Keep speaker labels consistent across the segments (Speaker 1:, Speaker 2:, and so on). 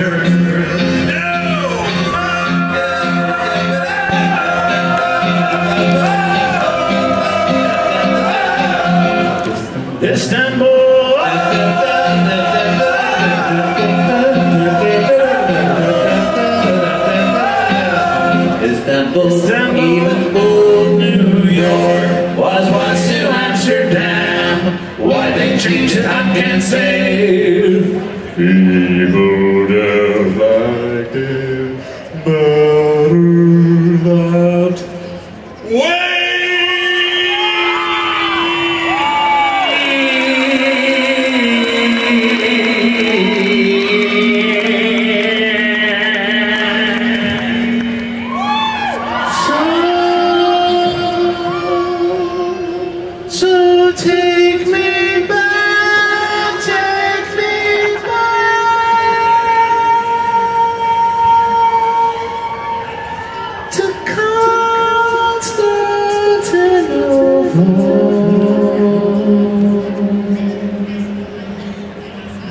Speaker 1: Istanbul.
Speaker 2: Istanbul, even old
Speaker 1: New York was once New Amsterdam. Why they changed it, I can't say. People don't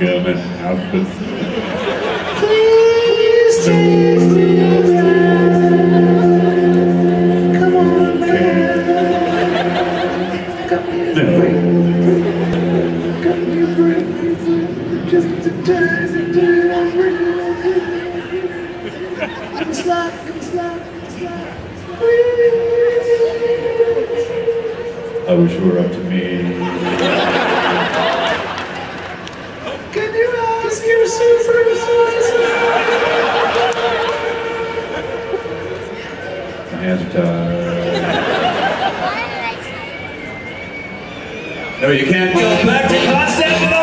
Speaker 1: Please take me back. Come on, man. Got me a break. Got me a break. Just a tiny bit of break. Come slide, come slide, come slide. I wish you were up to me. no, you can't go back to Constantinople.